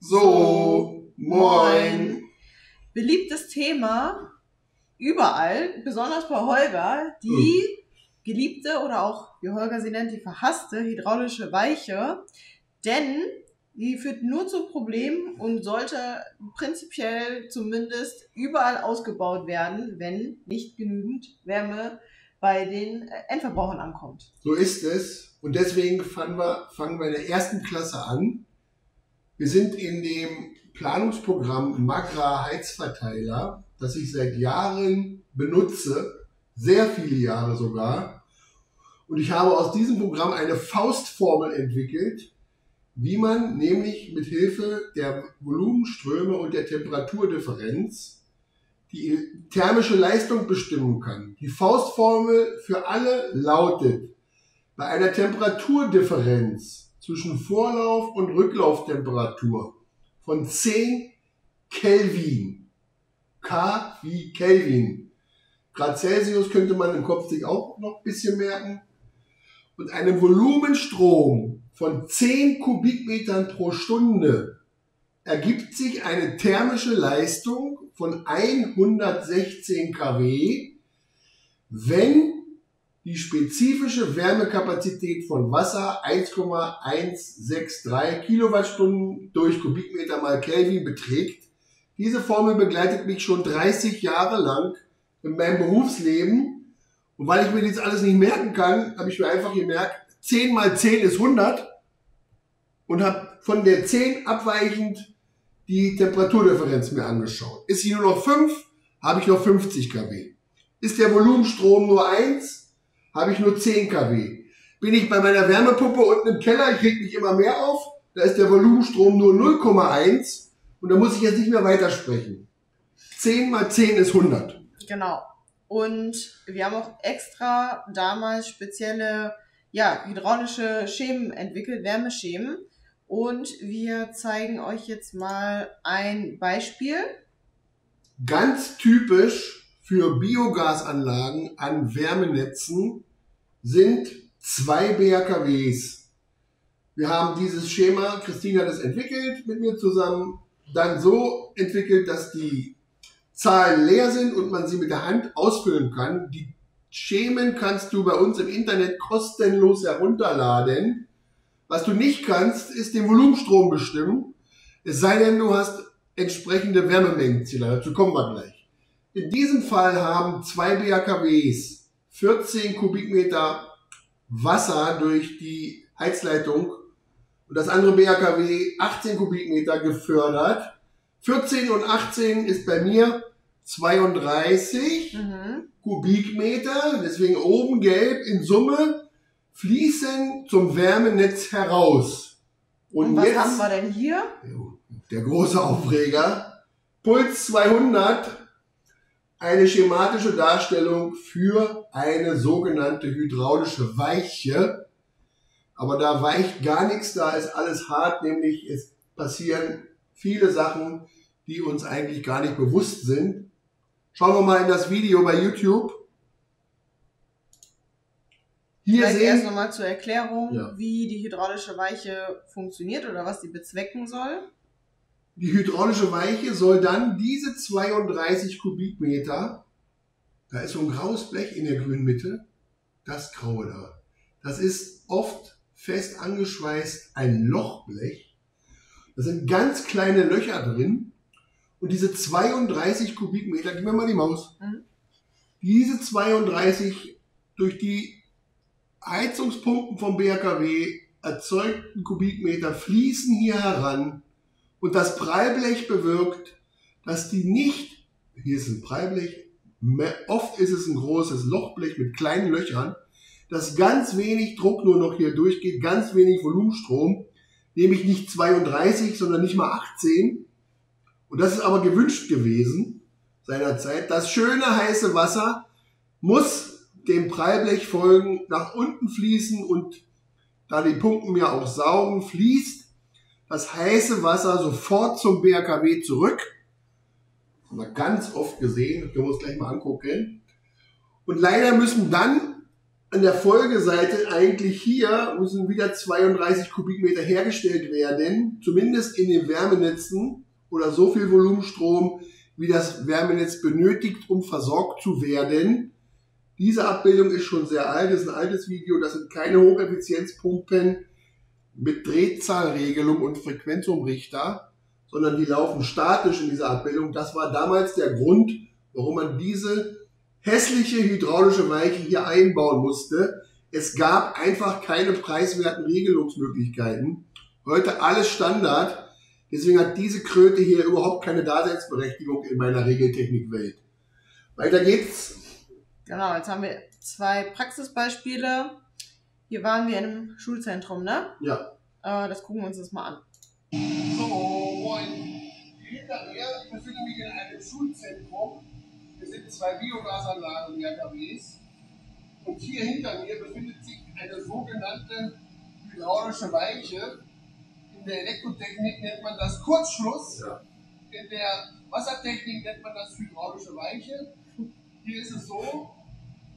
So, moin. Beliebtes Thema überall, besonders bei Holger, die geliebte oder auch, wie Holger sie nennt, die verhasste hydraulische Weiche. Denn die führt nur zu Problemen und sollte prinzipiell zumindest überall ausgebaut werden, wenn nicht genügend Wärme bei den Endverbrauchern ankommt. So ist es. Und deswegen fangen wir, fangen wir in der ersten Klasse an. Wir sind in dem Planungsprogramm Magra Heizverteiler, das ich seit Jahren benutze, sehr viele Jahre sogar. Und ich habe aus diesem Programm eine Faustformel entwickelt, wie man nämlich mit Hilfe der Volumenströme und der Temperaturdifferenz die thermische Leistung bestimmen kann. Die Faustformel für alle lautet, bei einer Temperaturdifferenz zwischen Vorlauf- und Rücklauftemperatur von 10 Kelvin, K wie Kelvin, Grad Celsius könnte man im Kopf sich auch noch ein bisschen merken, und einem Volumenstrom von 10 Kubikmetern pro Stunde ergibt sich eine thermische Leistung von 116 kW, wenn die spezifische Wärmekapazität von Wasser 1,163 Kilowattstunden durch Kubikmeter mal Kelvin beträgt. Diese Formel begleitet mich schon 30 Jahre lang in meinem Berufsleben. Und weil ich mir das alles nicht merken kann, habe ich mir einfach gemerkt, 10 mal 10 ist 100 und habe von der 10 abweichend die Temperaturdifferenz mir angeschaut. Ist sie nur noch 5, habe ich noch 50 kW. Ist der Volumenstrom nur 1, habe ich nur 10 kW. Bin ich bei meiner Wärmepumpe unten im Keller, ich reg mich immer mehr auf, da ist der Volumenstrom nur 0,1 und da muss ich jetzt nicht mehr weitersprechen. 10 mal 10 ist 100. Genau. Und wir haben auch extra damals spezielle ja, hydraulische Schemen entwickelt, Wärmeschemen und wir zeigen euch jetzt mal ein Beispiel. Ganz typisch für Biogasanlagen an Wärmenetzen sind zwei BHKWs. Wir haben dieses Schema, Christine hat es entwickelt mit mir zusammen, dann so entwickelt, dass die Zahlen leer sind und man sie mit der Hand ausfüllen kann. Die Schemen kannst du bei uns im Internet kostenlos herunterladen. Was du nicht kannst, ist den Volumenstrom bestimmen. Es sei denn, du hast entsprechende Wärmemengenzähler. Dazu kommen wir gleich. In diesem Fall haben zwei BHKWs 14 Kubikmeter Wasser durch die Heizleitung und das andere BHKW 18 Kubikmeter gefördert. 14 und 18 ist bei mir 32 mhm. Kubikmeter, deswegen oben gelb in Summe fließen zum Wärmenetz heraus. Und, Und was jetzt, haben wir denn hier? Der große Aufreger. Puls 200. Eine schematische Darstellung für eine sogenannte hydraulische Weiche. Aber da weicht gar nichts, da ist alles hart, nämlich es passieren viele Sachen, die uns eigentlich gar nicht bewusst sind. Schauen wir mal in das Video bei YouTube. Hier Vielleicht sehen, erst nochmal zur Erklärung, ja. wie die hydraulische Weiche funktioniert oder was sie bezwecken soll. Die hydraulische Weiche soll dann diese 32 Kubikmeter, da ist so ein graues Blech in der grünen Mitte, das graue da. Das ist oft fest angeschweißt ein Lochblech. Da sind ganz kleine Löcher drin. Und diese 32 Kubikmeter, gib mir mal die Maus. Mhm. Diese 32 durch die Heizungspumpen vom BHKW erzeugten Kubikmeter fließen hier heran und das Prallblech bewirkt, dass die nicht, hier ist ein Prallblech, oft ist es ein großes Lochblech mit kleinen Löchern, dass ganz wenig Druck nur noch hier durchgeht, ganz wenig Volumenstrom, nämlich nicht 32, sondern nicht mal 18. Und das ist aber gewünscht gewesen seinerzeit. Das schöne heiße Wasser muss dem Prallblech folgen, nach unten fließen und da die Pumpen ja auch saugen, fließt das heiße Wasser sofort zum BRKW zurück. Haben wir ganz oft gesehen, können wir uns gleich mal angucken. Und leider müssen dann an der Folgeseite eigentlich hier müssen wieder 32 Kubikmeter hergestellt werden, zumindest in den Wärmenetzen oder so viel Volumenstrom, wie das Wärmenetz benötigt, um versorgt zu werden. Diese Abbildung ist schon sehr alt, das ist ein altes Video, das sind keine Hocheffizienzpumpen mit Drehzahlregelung und Frequenzumrichter, sondern die laufen statisch in dieser Abbildung. Das war damals der Grund, warum man diese hässliche hydraulische Weiche hier einbauen musste. Es gab einfach keine preiswerten Regelungsmöglichkeiten. Heute alles Standard. Deswegen hat diese Kröte hier überhaupt keine Daseinsberechtigung in meiner Regeltechnikwelt. Weiter geht's. Genau, jetzt haben wir zwei Praxisbeispiele. Hier waren wir in einem Schulzentrum, ne? Ja. Äh, das gucken wir uns das mal an. So, moin. Hinter mir, ich befinde mich in einem Schulzentrum. Wir sind zwei Biogasanlagen in RKWs. Und hier hinter mir befindet sich eine sogenannte hydraulische Weiche. In der Elektrotechnik nennt man das Kurzschluss. Ja. In der Wassertechnik nennt man das hydraulische Weiche. Hier ist es so,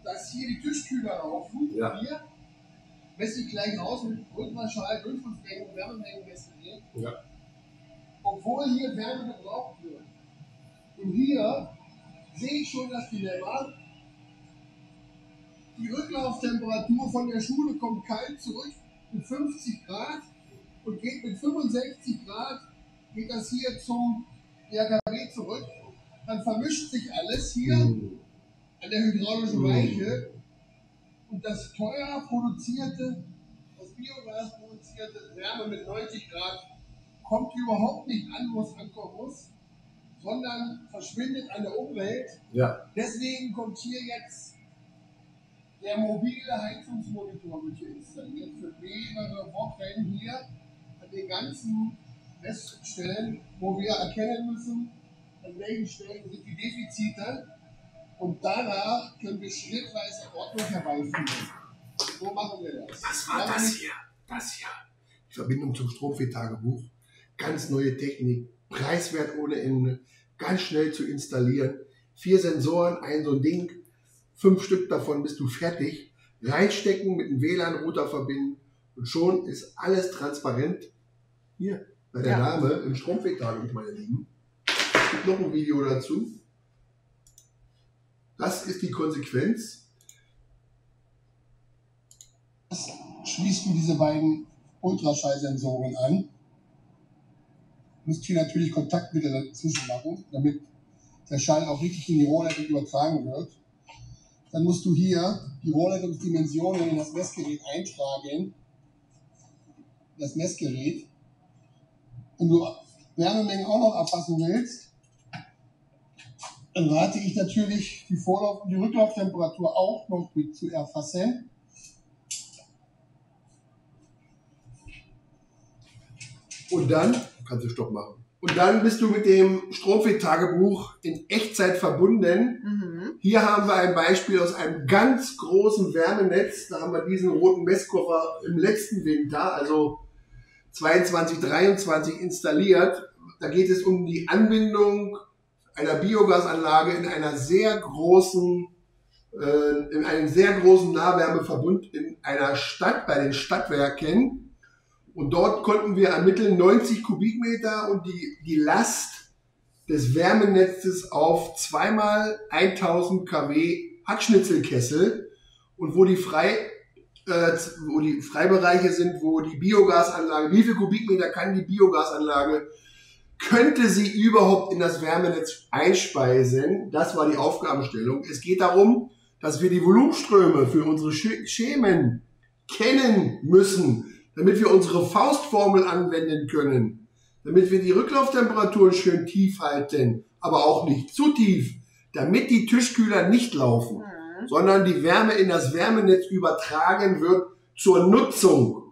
dass hier die Tischkühler laufen. Ja. Hier messe ich gleich aus mit Ultraschall, Durchflussmengen, Wärmemengenmessgerät. Ja. Obwohl hier Wärme gebraucht wird. Und hier sehe ich schon das Dilemma. Die Rücklauftemperatur von der Schule kommt kalt zurück mit 50 Grad und geht mit 65 Grad, geht das hier zum RKW zurück. Dann vermischt sich alles hier Hm. an der hydraulischen Mhm. Weiche und das teuer produzierte, das Biogas produzierte Wärme mit 90 Grad kommt überhaupt nicht an, wo es ankommen muss, sondern verschwindet an der Umwelt. Ja. Deswegen kommt hier jetzt der mobile Heizungsmonitor wird hier installiert für mehrere Wochen hier an den ganzen Messstellen, wo wir erkennen müssen, an welchen Stellen sind die Defizite und danach können wir schrittweise Ordnung herbeiführen. So machen wir das. Was war das hier? Das hier. Die Verbindung zum Stromfehltagebuch. Ganz neue Technik, preiswert ohne Ende, ganz schnell zu installieren. Vier Sensoren, ein so ein Ding, fünf Stück davon bist du fertig. Reinstecken, mit dem WLAN-Router verbinden und schon ist alles transparent. Hier, bei der Ja. Dame im Stromfehltagebuch, meine Lieben. Es gibt noch ein Video dazu. Das ist die Konsequenz. schließt du diese beiden Ultraschallsensoren an. Musst hier natürlich Kontaktmittel dazwischen machen, damit der Schall auch richtig in die Rohrleitung übertragen wird. Dann musst du hier die Rohrleitungsdimensionen in das Messgerät eintragen. Das Messgerät. Wenn du Wärmemengen auch noch erfassen willst, dann rate ich natürlich, die Vorlauf- und die Rücklauftemperatur auch noch mit zu erfassen. Und dann, kannst du Stopp machen. Und dann bist du mit dem Stromfeed-Tagebuch in Echtzeit verbunden. Mhm. Hier haben wir ein Beispiel aus einem ganz großen Wärmenetz. Da haben wir diesen roten Messkoffer im letzten Winter, also 22, 23 installiert. Da geht es um die Anbindung einer Biogasanlage in einer sehr großen, äh, in einem sehr großen Nahwärmeverbund in einer Stadt bei den Stadtwerken. Und dort konnten wir ermitteln 90 Kubikmeter und die, die Last des Wärmenetzes auf zweimal 1000 kW Hackschnitzelkessel und wo die frei äh, wo die Freibereiche sind, wo die Biogasanlage, wie viel Kubikmeter kann die Biogasanlage, könnte sie überhaupt in das Wärmenetz einspeisen? Das war die Aufgabenstellung. Es geht darum, dass wir die Volumenströme für unsere Sch- Schemen kennen müssen, damit wir unsere Faustformel anwenden können, damit wir die Rücklauftemperaturen schön tief halten, aber auch nicht zu tief, damit die Tischkühler nicht laufen Mhm. sondern die Wärme in das Wärmenetz übertragen wird zur Nutzung.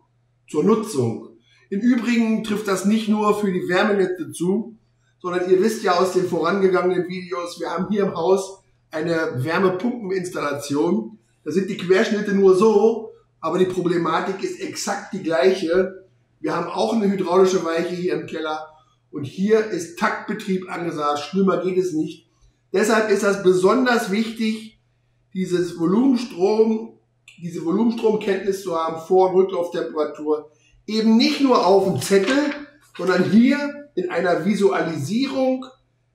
Zur Nutzung. Im Übrigen trifft das nicht nur für die Wärmenetze zu, sondern ihr wisst ja aus den vorangegangenen Videos, wir haben hier im Haus eine Wärmepumpeninstallation. Da sind die Querschnitte nur so, aber die Problematik ist exakt die gleiche. Wir haben auch eine hydraulische Weiche hier im Keller und hier ist Taktbetrieb angesagt. Schlimmer geht es nicht. Deshalb ist das besonders wichtig, dieses Volumenstrom diese Volumenstromkenntnis zu haben, Vor- Rücklauftemperatur, eben nicht nur auf dem Zettel, sondern hier in einer Visualisierung,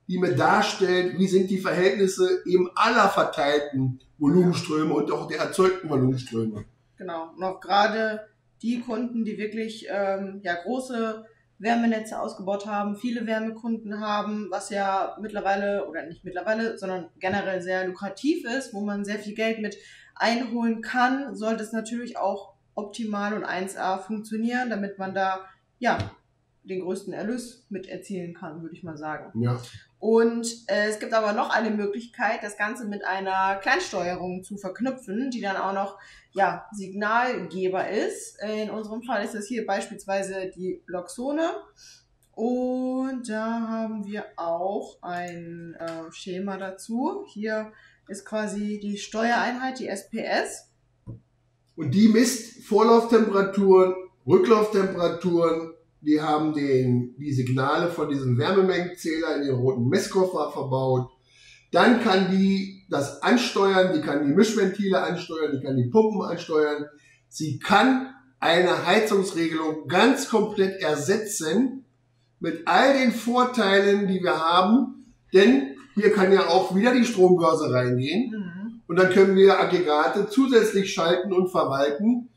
die mir darstellt, wie sind die Verhältnisse eben aller verteilten Volumenströme und auch der erzeugten Volumenströme. Genau. Auch gerade die Kunden, die wirklich ähm, ja, große Wärmenetze ausgebaut haben, viele Wärmekunden haben, was ja mittlerweile, oder nicht mittlerweile, sondern generell sehr lukrativ ist, wo man sehr viel Geld mit einholen kann, sollte es natürlich auch optimal und 1A funktionieren, damit man da ja den größten Erlös mit erzielen kann, würde ich mal sagen. Ja. Und äh, es gibt aber noch eine Möglichkeit, das Ganze mit einer Kleinsteuerung zu verknüpfen, die dann auch noch ja, Signalgeber ist. In unserem Fall ist das hier beispielsweise die Loxone. Und da haben wir auch ein äh, Schema dazu. Hier ist quasi die Steuereinheit, die SPS. Und die misst Vorlauftemperaturen, Rücklauftemperaturen, die haben den, die Signale von diesem Wärmemengenzähler in den roten Messkoffer verbaut. Dann kann die das ansteuern, die kann die Mischventile ansteuern, die kann die Pumpen ansteuern. Sie kann eine Heizungsregelung ganz komplett ersetzen mit all den Vorteilen, die wir haben. Denn hier kann ja auch wieder die Strombörse reingehen. Und dann können wir Aggregate zusätzlich schalten und verwalten.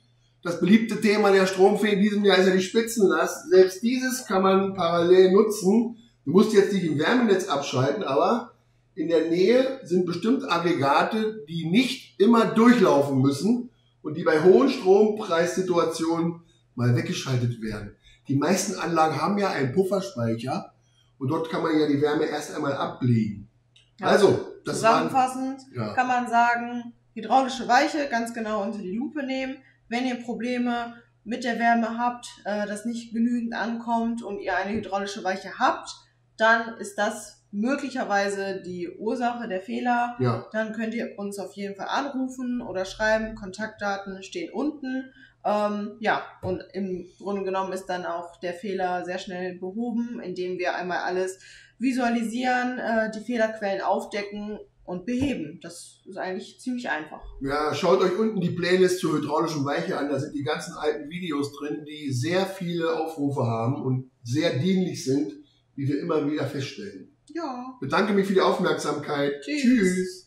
Das beliebte Thema der Stromfee in diesem Jahr ist ja die Spitzenlast. Selbst dieses kann man parallel nutzen. Du musst jetzt nicht im Wärmenetz abschalten, aber in der Nähe sind bestimmt Aggregate, die nicht immer durchlaufen müssen und die bei hohen Strompreissituationen mal weggeschaltet werden. Die meisten Anlagen haben ja einen Pufferspeicher und dort kann man ja die Wärme erst einmal ablegen. Ja. Also, das waren, Zusammenfassend ja. kann man sagen, hydraulische Weiche ganz genau unter die Lupe nehmen. Wenn ihr Probleme mit der Wärme habt, äh, das nicht genügend ankommt und ihr eine hydraulische Weiche habt, dann ist das möglicherweise die Ursache der Fehler. ja, Dann könnt ihr uns auf jeden Fall anrufen oder schreiben. Kontaktdaten stehen unten. Ähm, ja, und im Grunde genommen ist dann auch der Fehler sehr schnell behoben, indem wir einmal alles visualisieren, äh, die Fehlerquellen aufdecken und beheben. Das ist eigentlich ziemlich einfach. Ja, schaut euch unten die Playlist zur hydraulischen Weiche an. Da sind die ganzen alten Videos drin, die sehr viele Aufrufe haben und sehr dienlich sind, wie wir immer wieder feststellen. Ja. Bedanke mich für die Aufmerksamkeit. Tschüss. Tschüss.